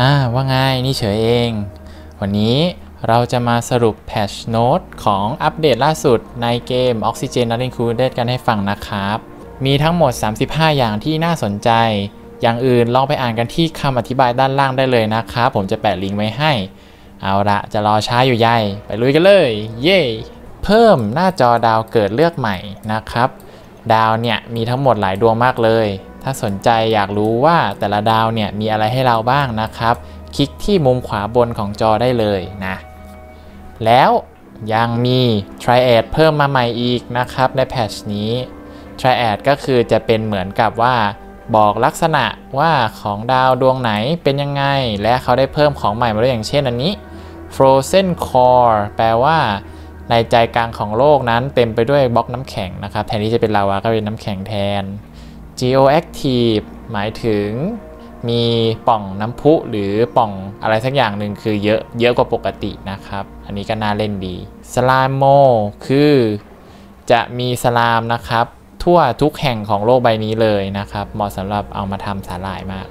อ่าว่าไงนี่เฉยเอง วันนี้เราจะมาสรุปแพชโน้ตของอัปเดตล่าสุดในเกม Oxygen Not Included กันให้ฟังนะครับ มีทั้งหมด 35 อย่างที่น่าสนใจ อย่างอื่นลองไปอ่านกันที่คำอธิบายด้านล่างได้เลยนะครับผมจะแปะลิงก์ไว้ให้ เอาละจะรอช้าอยู่ใหญ่ ไปลุยกันเลย เย้เพิ่มหน้าจอดาวเกิดเลือกใหม่นะครับ ดาวเนี่ยมีทั้งหมดหลายดวงมากเลย ถ้าสนใจอยากรู้ว่าแต่ละดาวเนี่ยมีอะไรให้เราบ้างนะครับ คลิกที่มุมขวาบนของจอได้เลยนะ แล้วยังมี Triad เพิ่มมาใหม่อีกนะครับในแพทช์นี้ Triad ก็คือจะเป็นเหมือนกับว่าบอกลักษณะว่าของดาวดวงไหนเป็นยังไง และเขาได้เพิ่มของใหม่มาด้วยอย่างเช่นอันนี้ Frozen Core แปลว่า ในใจกลางของโลกนั้นเต็มไปด้วยบล็อกน้ำแข็งนะครับ แทนที่จะเป็นลาวาก็เป็นน้ำแข็งแทน Geoactive หมายถึงมีป่องน้ำพุหรือป่องอะไรสักอย่างหนึ่งคือเยอะเยอะกว่าปกตินะครับ อันนี้ก็น่าเล่นดี Slime Mo คือจะมีสลามนะครับ ทั่วทุกแห่งของโลกใบนี้เลยนะครับ เหมาะสำหรับเอามาทำสาหร่ายมาก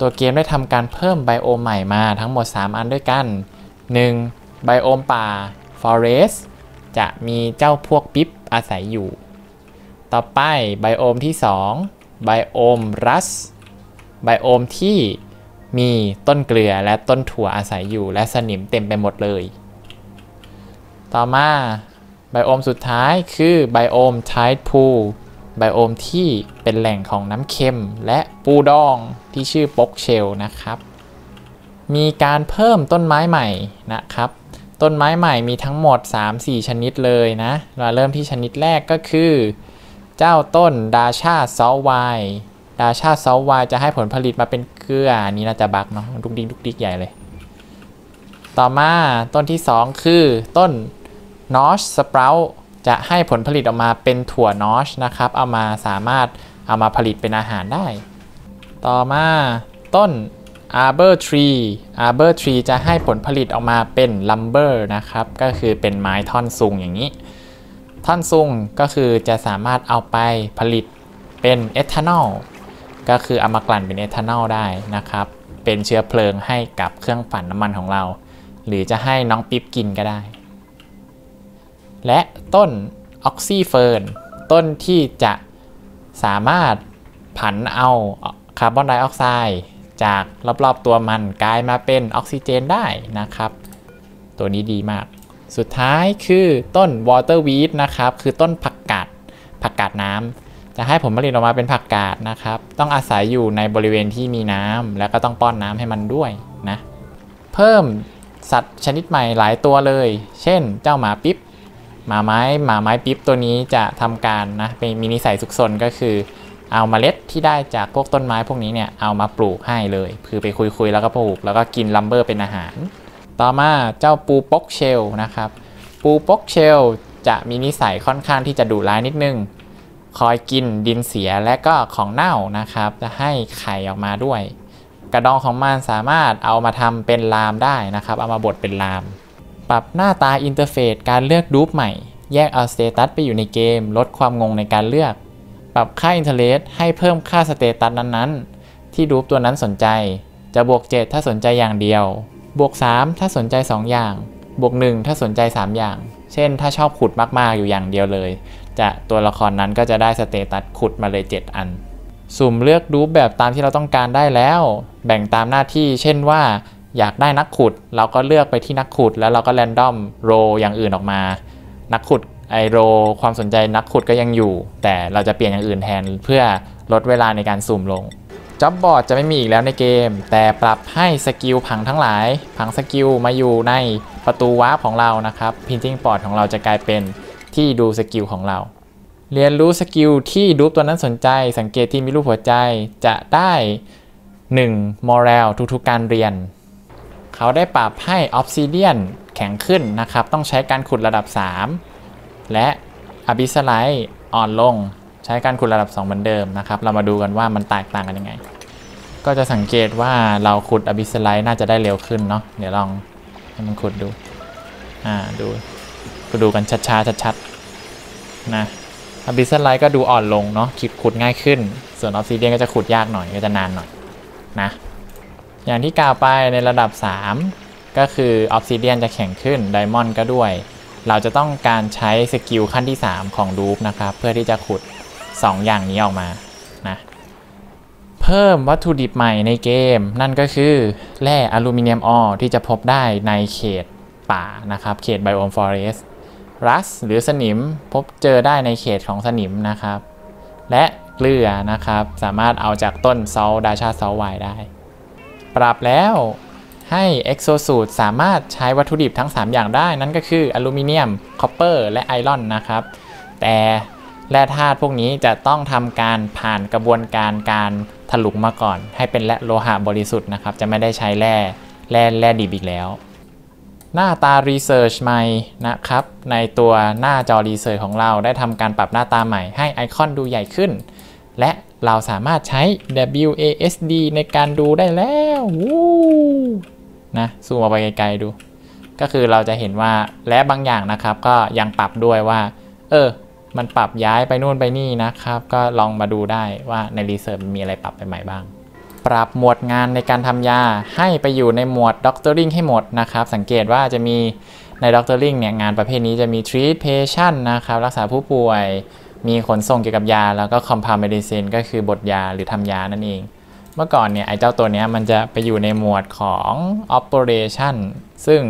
ตัวเกมได้ทำการเพิ่มไบโอมใหม่มาทั้งหมด 3 อันด้วยกัน 1. ไบโอมป่า Forest จะมีเจ้าพวกปิ๊บอาศัยอยู่ ต่อไปไบโอมที่ 2 ไบโอมรัสไบโอมที่มีต้นเกลือและต้นถั่วอาศัยอยู่และสนิมเต็มไปหมดเลย ต่อมาไบโอมสุดท้ายคือไบโอม Tide Pool ไบโอมที่เป็นแหล่งของน้ำเค็มและปูดองที่ชื่อปกเชลนะครับ มีการเพิ่มต้นไม้ใหม่นะครับ ต้นไม้ใหม่มีทั้งหมด 3-4 ชนิดเลยนะ เราเริ่มที่ชนิดแรกก็คือ เจ้าต้นดาชาซอลไวดาชาซอลไวจะให้ผลผลิตมาเป็นเกลืออันนี้น่าจะบักเนาะดุกดิกดุกดิกใหญ่เลย ต่อมาต้นที่ 2 คือต้นนอชสเปร u ตจะให้ผลผลิตออกมาเป็นถั่วนอชนะครับ เอามาสามารถเอามาผลิตเป็นอาหารได้ ต่อมาต้น Arbor Tree Arbor Tree จะให้ผลผลิตออกมาเป็น Lumber นะครับ ก็คือเป็นไม้ท่อนซุงอย่างนี้ ท่อนซุงก็คือจะสามารถเอาไปผลิตเป็นเอทานอลก็คือเอามากลั่นเป็นเอทานอลได้นะครับ เป็นเชื้อเพลิงให้กับเครื่องปั่นน้ำมันของเรา หรือจะให้น้อง Pip กินก็ได้ และต้น Oxyfern ต้นที่จะสามารถผันเอาคาร์บอนไดออกไซด์จากรอบๆตัวมันกลายมาเป็นออกซิเจนได้นะครับ ตัวนี้ดีมาก สุดท้ายคือต้น Waterweed นะครับ คือต้นผักกาดผักกาดน้ำจะให้ผลผลิตออกมาเป็นผักกาดนะครับ ต้องอาศัยอยู่ในบริเวณที่มีน้ำแล้วก็ต้องป้อนน้ำให้มันด้วยนะ เพิ่มสัตว์ชนิดใหม่หลายตัวเลย เช่น เจ้าหมา Pipหมาไม้หมาไม้ปิ๊บตัวนี้จะทำการนะเป็นมินิสัยสุกซนก็คือ เอาเมล็ดที่ได้จากพวกต้นไม้พวกนี้เนี่ยเอามาปลูกให้เลย คือไปคุยๆแล้วก็ปลูก แล้วก็กินลัมเบอร์เป็นอาหาร ต่อมาเจ้าปูป๊อกเชลนะครับ ปูป๊อกเชลจะมีนิสัยค่อนข้างที่จะดุร้ายนิดนึง คอยกินดินเสียและก็ของเน่านะครับ จะให้ไข่ออกมาด้วย กระดองของมันสามารถเอามาทำเป็นลามได้นะครับ เอามาบดเป็นลาม ปรับหน้าตา interface การเลือก dupe ใหม่ แยกเอา status ไปอยู่ในเกม ลดความงงในการเลือก ปรับค่า interest ให้เพิ่มค่า status นั้นๆ ที่ dupe ตัวนั้นสนใจ จะบวก 7 ถ้าสนใจอย่างเดียว บวก 3 ถ้าสนใจ 2 อย่าง บวก 1 ถ้าสนใจ 3 อย่าง เช่น ถ้าชอบขุดมากๆอยู่อย่างเดียวเลย จะตัวละครนั้นก็จะได้ status ขุดมาเลย 7 อัน สุ่มเลือก dupe แบบตามที่เราต้องการได้แล้ว แบ่งตามหน้าที่ เช่นว่าอยากได้นักขุด เราก็เลือกไปที่นักขุด แล้วเราก็ random roll อย่างอื่นออกมา นักขุดไอ role ความสนใจนักขุดก็ยังอยู่ แต่เราจะเปลี่ยนอย่างอื่นแทนเพื่อลดเวลาในการสุ่มลง job board จะไม่มีอีกแล้วในเกม แต่ปรับให้ skill ผังทั้งหลาย ผัง skill มาอยู่ในประตู warp ของเรานะครับ Printing Pod ของเราจะกลายเป็นที่ดู skill ของเรา เรียนรู้ skill ที่ dupe ตัวนั้นสนใจ สังเกตที่มีรูปหัวใจจะได้1 moral ทุกๆการเรียน เขาได้ปรับให้ obsidian แข็งขึ้นนะครับ ต้องใช้การขุดระดับ 3 และ abyssalite อ่อนลง ใช้การขุดระดับ 2 เหมือนเดิมนะครับ เรามาดูกันว่ามันแตกต่างกันยังไง ก็จะสังเกตว่าเราขุด abyssalite น่าจะได้เร็วขึ้นเนาะ เดี๋ยวลองให้มันขุดดู อ่า ดูก็ดูกันชัดๆชัดๆนะ abyssalite ก็ดูอ่อนลงเนาะคิดขุดง่ายขึ้น ส่วน obsidian ก็จะขุดยากหน่อย ก็จะนานหน่อยนะ อย่างที่กล่าวไปในระดับ 3 ก็คือออ s ซิเดียนจะแข็งขึ้น diamond ก็ด้วย เราจะต้องการใช้ skill ขั้นที่ 3 ของ dupe นะครับ เพื่อที่จะขุด 2อย่างนี้ออกมานะเพิ่มวัตถุดิบใหม่ในเกม นั่นก็คือแร่ aluminum ore ที่จะพบได้ในเขตป่านะครับ เขต biome forest rust หรือสนิมพบเจอได้ในเขตของสนิมนะครับ และเกลือนะครับ สามารถเอาจากต้น Salt Dasha Saltvine ได้ ปรับแล้วให้ Exosuit สามารถใช้วัตถุดิบทั้ง 3 อย่างได้ นั่นก็คืออลูมิเนียม copper และ iron นะครับ แต่ แร่ธาตุพวกนี้จะต้องทำการผ่านกระบวนการการถลุงมาก่อน ให้เป็นแร่โลหะบริสุทธิ์นะครับ จะไม่ได้ใช้แร่แร่แร่ดิบอีกแล้ว หน้าตา Research ใหม่นะครับ ในตัวหน้าจอ Research ของเราได้ทำการปรับหน้าตาใหม่ให้ไอคอนดูใหญ่ขึ้น และเราสามารถใช้ WASD ในการดูได้แล้ววู้นะซูมเอาไปไกลๆดู ก็คือเราจะเห็นว่าและบางอย่างนะครับ ก็ยังปรับด้วยว่า เออ มันปรับย้ายไปนู่นไปนี่นะครับ ก็ลองมาดูได้ว่าในรีเสิร์ชมีอะไรปรับไปใหม่บ้าง ปรับหมวดงานในการทำยาให้ไปอยู่ในหมวด doctoring ให้หมดนะครับ สังเกตว่าจะมีใน doctoring เนี่ยงานประเภทนี้จะมี treat patient นะครับ รักษาผู้ป่วย มีขนส่งเกี่ยวกับยา แล้วก็ compound medicine ก็คือบดยาหรือทำยานั่นเอง เมื่อก่อนเนี่ยไอ้เจ้าตัวเนี้ยมันจะไปอยู่ในหมวดของ operation ซึ่ง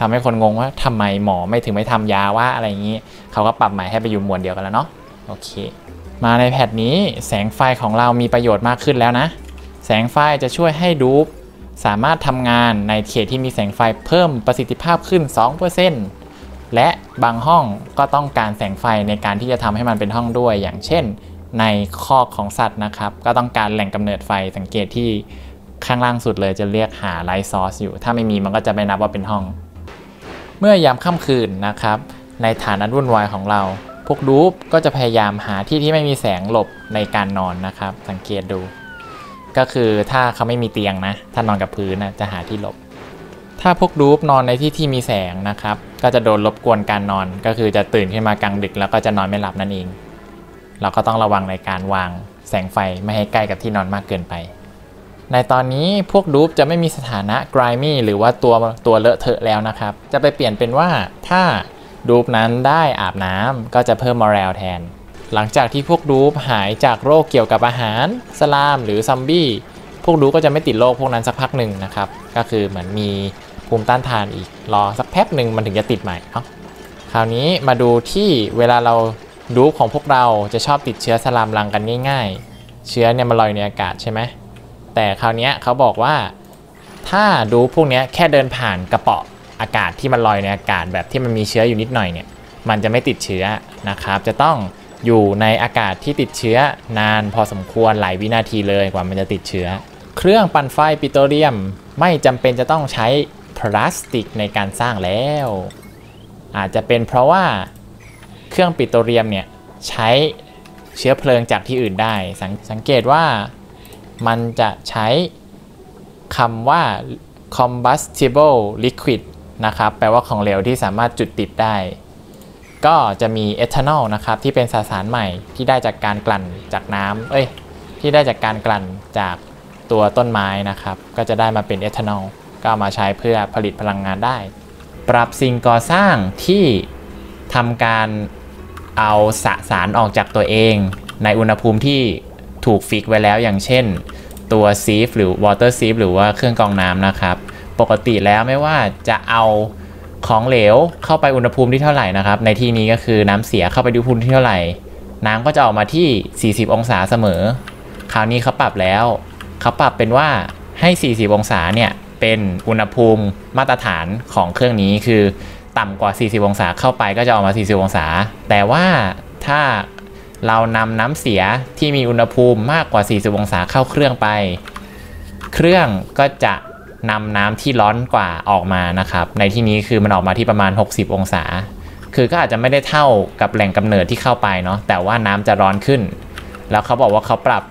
ทำให้คนงงว่าทำไมหมอไม่ถึงไม่ทำยาว่าอะไรอย่างนี้เขาก็ปรับใหม่ให้ไปอยู่หมวดเดียวกันแล้วเนาะโอเค มาในแพทนี้แสงไฟของเรามีประโยชน์มากขึ้นแล้วนะ แสงไฟจะช่วยให้ดูปสามารถทำงานในเขตที่มีแสงไฟเพิ่มประสิทธิภาพขึ้น 2%และบางห้องก็ต้องการแสงไฟในการที่จะทำให้มันเป็นห้องด้วย อย่างเช่น ในคอกของสัตว์นะครับ ก็ต้องการแหล่งกำเนิดไฟสังเกตที่ข้างล่างสุดเลยจะเรียกหาไลท์ซอร์สอยู่ ถ้าไม่มีมันก็จะไม่นับว่าเป็นห้อง เมื่อยามค่ำคืนนะครับ ในฐานอันวุ่นวายของเรา พวกดูปก็จะพยายามหาที่ที่ไม่มีแสงหลบในการนอนนะครับ สังเกตดู ก็คือถ้าเขาไม่มีเตียงนะ ถ้านอนกับพื้นนะจะหาที่หลบ ถ้าพวกดูปนอนในที่ที่มีแสงนะครับ ก็จะโดนรบกวนการนอน ก็คือจะตื่นขึ้นมากลางดึกแล้วก็จะนอนไม่หลับนั่นเอง เราก็ต้องระวังในการวางแสงไฟไม่ให้ใกล้กับที่นอนมากเกินไป ในตอนนี้พวกดูปจะไม่มีสถานะ grimy หรือว่าตัวตัวเลอะเทอะแล้วนะครับ จะไปเปลี่ยนเป็นว่าถ้าดูปนั้นได้อาบน้ำก็จะเพิ่มมอรัลแทน หลังจากที่พวกดูปหายจากโรคเกี่ยวกับอาหาร สลามหรือซัมบี้พวกดูก็จะไม่ติดโรคพวกนั้นสักพักหนึ่งนะครับ ก็คือเหมือนมีภูมิต้านทานอีกรอสักแป๊บหนึ่งมันถึงจะติดใหม่เนาคราวนี้มาดูที่เวลาเราดูปของพวกเราจะชอบติดเชื้อสลามรังกันง่าย ๆ เชื้อเนี่ยมันลอยในอากาศใช่ไหม แต่คราวนี้เขาบอกว่าถ้าดูพวกนี้แค่เดินผ่านกระเป๋ออากาศที่มันลอยในอากาศแบบที่มันมีเชื้ออยู่นิดหน่อยเนี่ยมันจะไม่ติดเชื้อนะครับ จะต้องอยู่ในอากาศที่ติดเชื้อนานพอสมควรหลายวินาทีเลยกว่ามันจะติดเชื้อ เครื่องปั่นไฟปิโตรเลียมไม่จำเป็นจะต้องใช้พลาสติกในการสร้างแล้ว อาจจะเป็นเพราะว่าเครื่องปิโตรเลียมเนี่ยใช้เชื้อเพลิงจากที่อื่นได้สงสังเกตว่า มันจะใช้คำว่า combustible liquid นะครับ แปลว่าของเหลวที่สามารถจุดติดได้ ก็จะมีเอทานอลนะครับ ที่เป็นสสารใหม่ที่ได้จากการกลั่นจากน้ำเอ้ย ที่ได้จากการกลั่นจากตัวต้นไม้นะครับ ก็จะได้มาเป็นเอทานอล ก็ามาใช้เพื่อผลิตพลังงานได้ ปรับสิ่งก่อสร้างที่ทำการเอาสสารออกจากตัวเอง ในอุณหภูมิที่ ถูก fix ไว้แล้วอย่างเช่น ตัว Sieve หรือ Water Sieve หรือว่าเครื่องกรองน้ำนะครับ ปกติแล้วไม่ว่าจะเอาของเหลวเข้าไปอุณหภูมิที่เท่าไหร่นะครับ ในที่นี้ก็คือน้ำเสียเข้าไปดูอุณหภูมิที่เท่าไหร่ น้ำก็จะออกมาที่ 40 องศาเสมอ คราวนี้เขาปรับแล้วเขาปรับเป็นว่าให้ 40 องศาเนี่ยเป็นอุณหภูมิมาตรฐานของเครื่องนี้คือต่ำกว่า 40 องศาเข้าไปก็จะออกมา 40 องศา แต่ว่าถ้า เรานำน้ำเสียที่มีอุณหภูมิมากกว่า 40 องศาเข้าเครื่องไป เครื่องก็จะนำน้ำที่ร้อนกว่าออกมานะครับ ในที่นี้คือมันออกมาที่ประมาณ 60 องศา คือก็อาจจะไม่ได้เท่ากับแหล่งกำเนิดที่เข้าไปเนาะ แต่ว่าน้ำจะร้อนขึ้น แล้วเขาบอกว่าเขาปรับ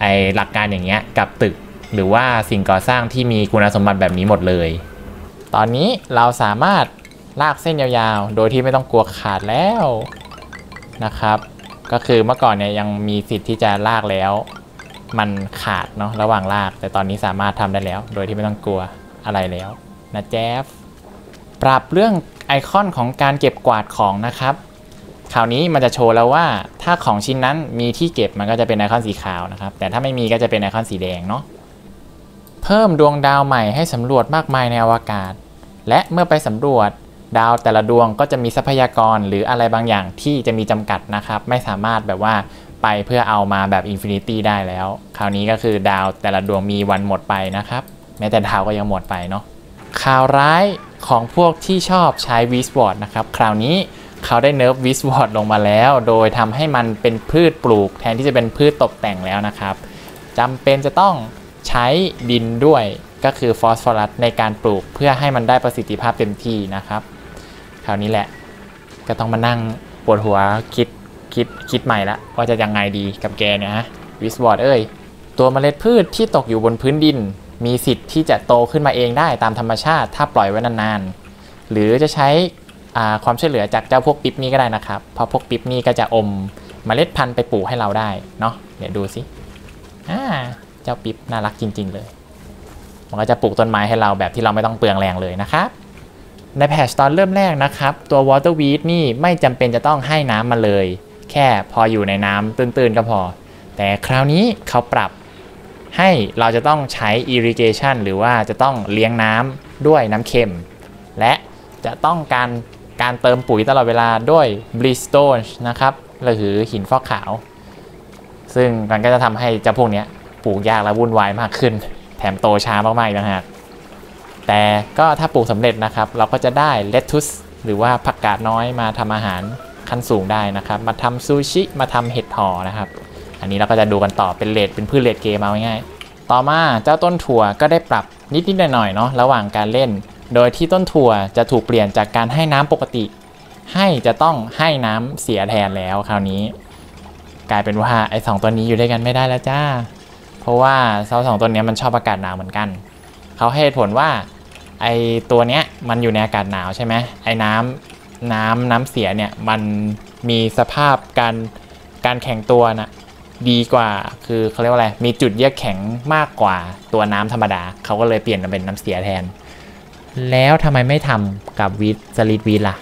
ไอหลักการอย่างเงี้ยกับตึก หรือว่าสิ่งก่อสร้างที่มีคุณสมบัติแบบนี้หมดเลย ตอนนี้เราสามารถลากเส้นยาวๆ โดยที่ไม่ต้องกลัวขาดแล้วนะครับ ก็คือเมื่อก่อนเนี่ยยังมีสิทธิ์ที่จะลากแล้ว มันขาดเนาะระหว่างลาก แต่ตอนนี้สามารถทำได้แล้ว โดยที่ไม่ต้องกลัวอะไรแล้วนะแจ๊ฟปรับเรื่องไอคอนของการเก็บกวาดของนะครับคราวนี้มันจะโชว์แล้วว่าถ้าของชิ้นนั้นมีที่เก็บมันก็จะเป็นไอคอนสีขาวนะครับ แต่ถ้าไม่มีก็จะเป็นไอคอนสีแดงเนาะเพิ่มดวงดาวใหม่ให้สำรวจมากมายในอวกาศ และเมื่อไปสำรวจ ดาวแต่ละดวงก็จะมีทรัพยากรหรืออะไรบางอย่างที่จะมีจำกัดนะครับ ไม่สามารถแบบว่าไปเพื่อเอามาแบบ infinity ได้แล้ว คราวนี้ก็คือดาวแต่ละดวงมีวันหมดไปนะครับ แม้แต่ดาวก็ยังหมดไปเนาะข่าวร้ายของพวกที่ชอบใช้ Wheezewort นะครับ คราวนี้เขาได้ nerf Wheezewort ลงมาแล้ว โดยทำให้มันเป็นพืชปลูก แทนที่จะเป็นพืชตกแต่งแล้วนะครับจำเป็นจะต้องใช้ดินด้วยก็คือฟอสฟอรัสในการปลูกเพื่อให้มันได้ประสิทธิภาพเต็มที่นะครับ คราวนี้แหละ ก็ต้องมานั่งปวดหัวคิดคิดคิดใหม่ละว่าจะยังไงดีกับแกเนี่ยฮะ Wheezewort เอ้ยตัวเมล็ดพืชที่ตกอยู่บนพื้นดิน มีสิทธิ์ที่จะโตขึ้นมาเองได้ตามธรรมชาติ ถ้าปล่อยไว้นานๆ หรือจะใช้ความช่วยเหลือจากเจ้าพวกปิ๊บนี่ก็ได้นะครับ เพราะพวกปิ๊บนี่ก็จะอมเมล็ดพันธุ์ไปปลูกให้เราได้เนาะเดี๋ยวดูสิอ่าเจ้าปิ๊บน่ารักจริง ๆ เลย มันก็จะปลูกต้นไม้ให้เราแบบที่เราไม่ต้องเปลืองแรงเลยนะครับ ในแพชตอนเริ่มแรกนะครับ ตัว Water Weed นี่ไม่จำเป็นจะต้องให้น้ำมาเลย แค่พออยู่ในน้ำตื้นๆก็พอ แต่คราวนี้เขาปรับให้เราจะต้องใช้ irrigation หรือว่าจะต้องเลี้ยงน้ำด้วยน้ำเค็ม และจะต้องการการเติมปุ๋ยตลอดเวลาด้วย brimstone นะครับหรือหินฟอกขาว ซึ่งมันก็จะทำให้เจ้าพวกนี้ปลูกยากและวุ่นวายมากขึ้น แถมโตช้ามากๆอีกนะฮะ แต่ก็ถ้าปลูกสำเร็จนะครับ เราก็จะได้เลตุสหรือว่าผักกาดน้อยมาทำอาหารขั้นสูงได้นะครับ มาทำซูชิมาทำเห็ดห่อนะครับ อันนี้เราก็จะดูกันต่อเป็นเลดเป็นพืชเลดเกมเอาง่ายๆต่อมาเจ้าต้นถั่วก็ได้ปรับนิดๆหน่อยๆเนาะระหว่างการเล่น โดยที่ต้นถั่วจะถูกเปลี่ยนจากการให้น้ำปกติ ให้จะต้องให้น้ำเสียแทนแล้วคราวนี้ กลายเป็นว่าไอ้สองตัวนี้อยู่ด้วยกันไม่ได้แล้วจ้า เพราะว่าเสาสองตัวนี้มันชอบอากาศหนาวเหมือนกัน เขาให้เหตุผลว่า ไอตัวเนี้ยมันอยู่ในอากาศหนาวใช่ไหมไอน้ำน้ำน้ำเสียเนี่ยมันมีสภาพการการแข็งตัวนะดีกว่าคือเขาเรียกว่าอะไรมีจุดเยือกแข็งมากกว่าตัวน้ำธรรมดาเขาก็เลยเปลี่ยนมาเป็นน้ำเสียแทน แล้วทำไมไม่ทำกับวีสลีดวีล่ะ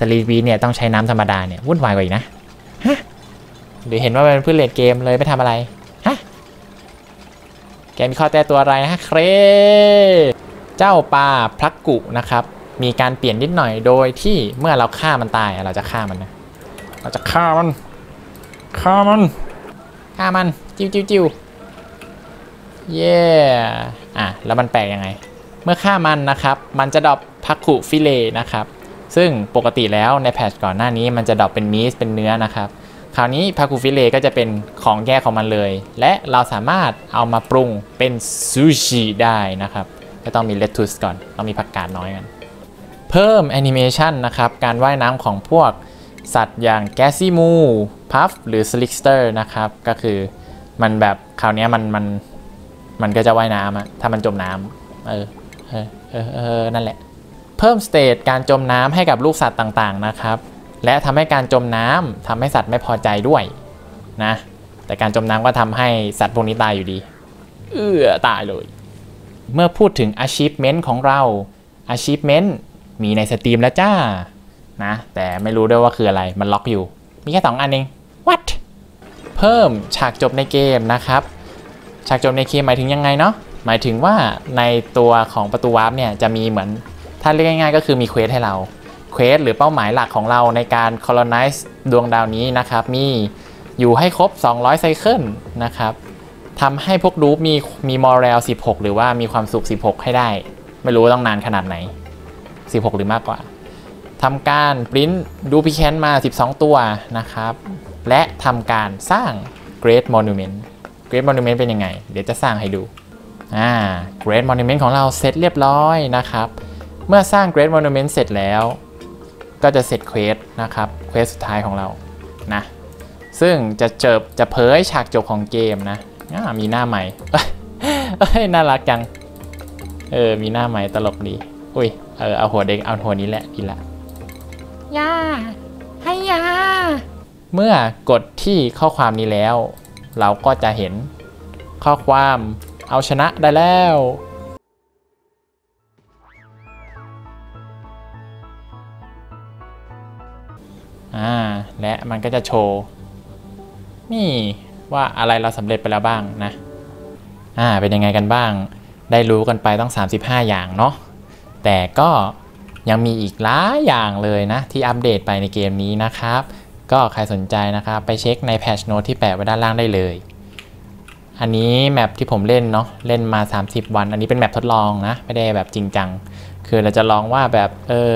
สลีดวีเนี่ยต้องใช้น้ำธรรมดาเนี่ยวุ่นวายกว่าอีกนะฮะหรือเห็นว่าเป็นพืชเลดเกมเลยไม่ทำอะไรฮะแกมีข้อแต้ตัวอะไรฮะเคร เจ้าปลา Pacu นะครับ มีการเปลี่ยนนิดหน่อยโดยที่เมื่อเราฆ่ามันตายเราจะฆ่ามันนะเราจะฆ่ามันฆ่ามันฆ่ามันจิ้วจิ้วจิ้วเย่อะแล้วมันแปลกยังไง เมื่อฆ่ามันนะครับ มันจะ drop Pacu Fillet นะครับ ซึ่งปกติแล้วใน patch ก่อนหน้านี้มันจะ drop เป็น meat เป็นเนื้อนะครับ คราวนี้ Pacu Fillet ก็จะเป็นของแยกของมันเลย และเราสามารถเอามาปรุงเป็นซูชิได้นะครับ ก็ต้องมี lettuce ก่อน ต้องมีผักกาดน้อยกัน เพิ่มแอนิเมชันนะครับ การว่ายน้ำของพวกสัตว์อย่าง Gassy Moo Puft หรือ Slickster นะครับ ก็คือมันแบบคราวนี้มันมันมันก็จะว่ายน้ำอะถ้ามันจมน้ำเออเออเออเออนั่นแหละ เพิ่ม stage การจมน้ำให้กับลูกสัตว์ต่างๆนะครับ และทำให้การจมน้ำทำให้สัตว์ไม่พอใจด้วยนะ แต่การจมน้ำก็ทำให้สัตว์พวกนี้ตายอยู่ดี เออตายเลย เมื่อพูดถึง achievement ของเรา achievement มีใน Steam แล้วจ้า นะ แต่ไม่รู้ด้วยว่าคืออะไร มันล็อกอยู่ มีแค่สองอันเอง what เพิ่มฉากจบในเกมนะครับ ฉากจบในเกมหมายถึงยังไงเนาะ หมายถึงว่าในตัวของประตูวาร์ปเนี่ยจะมีเหมือน ถ้าเรียกง่ายๆก็คือมี quest ให้เรา quest หรือเป้าหมายหลักของเราในการ colonize ดวงดาวนี้นะครับ มีอยู่ให้ครบ 200 cycle นะครับ ทำให้พวก Dupe มีมี morale 16 หรือว่ามีความสุข 16 ให้ได้ ไม่รู้ต้องนานขนาดไหน 16 หรือมากกว่าทำการ print Duplicant มา 12 ตัวนะครับ และทำการสร้าง Great Monument Great Monument เป็นยังไง เดี๋ยวจะสร้างให้ดูอ่า Great Monument ของเราเสร็จเรียบร้อยนะครับ เมื่อสร้าง Great Monument เสร็จแล้ว ก็จะเสร็จเควสนะครับเควสสุดท้ายของเรานะซึ่งจะเจอจะเผยฉากจบของเกมนะ มีหน้าใหม่เอ้ยน่ารักจัง เออ มีหน้าใหม่ตลกดี อุ้ย เออ เอาหัวเด็ก เอาหัวนี้แหละดีละยาให้ยา เมื่อกดที่ข้อความนี้แล้ว เราก็จะเห็นข้อความเอาชนะได้แล้วอ่าและมันก็จะโชว์ นี่ ว่าอะไรเราสำเร็จไปแล้วบ้างนะอ่าเป็นยังไงกันบ้าง ได้รู้กันไปต้อง 35 อย่างเนาะแต่ก็ยังมีอีกหลายอย่างเลยนะ ที่อัปเดตไปในเกมนี้นะครับ ก็ใครสนใจนะครับ ไปเช็คใน patch note ที่แปะไว้ด้านล่างได้เลย อันนี้ map ที่ผมเล่นเนาะเล่นมา 30 วัน อันนี้เป็น map ทดลองนะ ไม่ได้แบบจริงจัง คือเราจะลองว่าแบบเออ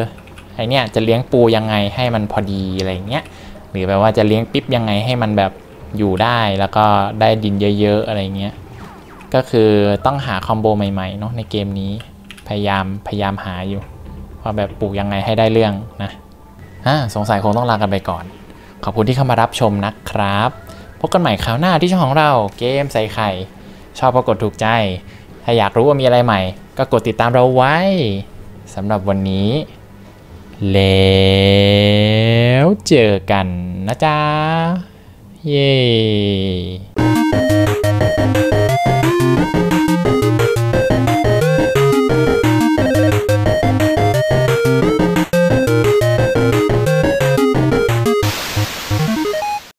ไอเนี้ยจะเลี้ยงปูยังไงให้มันพอดีอะไรเงี้ยหรือแบบว่าจะเลี้ยง Pip ยังไงให้มันแบบ อยู่ได้แล้วก็ได้ดินเยอะๆอะไรเงี้ยก็คือต้องหา combo ใหม่ๆเนาะในเกมนี้พยายามพยายามหาอยู่ว่าแบบปลูกยังไงให้ได้เรื่องนะอ่าสงสัยคงต้องลากันไปก่อน ขอบคุณที่เข้ามารับชมนะครับพบกันใหม่คราวหน้าที่ช่องของเราเกมใส่ไข่ชอบก็กดถูกใจ ถ้าอยากรู้ว่ามีอะไรใหม่ ก็กดติดตามเราไว้สำหรับวันนี้ แล้วเจอกันนะจ๊ะ Yay!